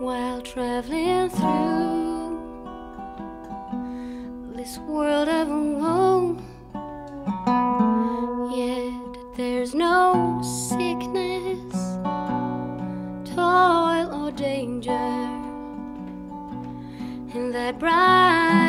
while traveling through this world of woe. Yet there's no sickness, toil, or danger in that bright.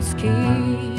skin.